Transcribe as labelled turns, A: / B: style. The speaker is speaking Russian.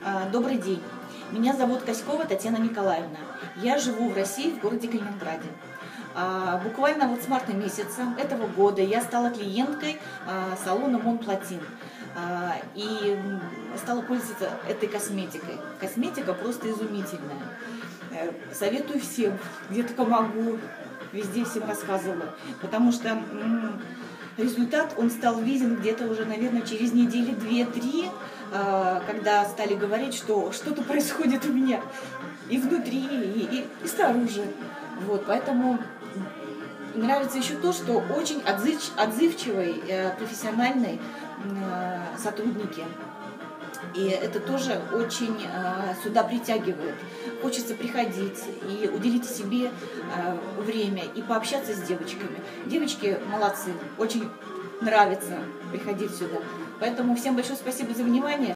A: А, добрый день. Меня зовут Коськова Татьяна Николаевна. Я живу в России, в городе Калининграде. А, буквально вот с марта месяца этого года я стала клиенткой а, салона Монплатин и стала пользоваться этой косметикой. Косметика просто изумительная. Э, советую всем, где только могу, везде всем рассказывала, потому что результат, он стал виден где-то уже, наверное, через недели две-три, а, когда стали говорить, что что-то происходит у меня и внутри, и, и, и снаружи. Вот, поэтому нравится еще то, что очень отзыв, отзывчивые, э, профессиональные э, сотрудники. И это тоже очень э, сюда притягивает. Хочется приходить и уделить себе э, время и пообщаться с девочками. Девочки молодцы, очень нравится приходить сюда. Поэтому всем большое спасибо за внимание.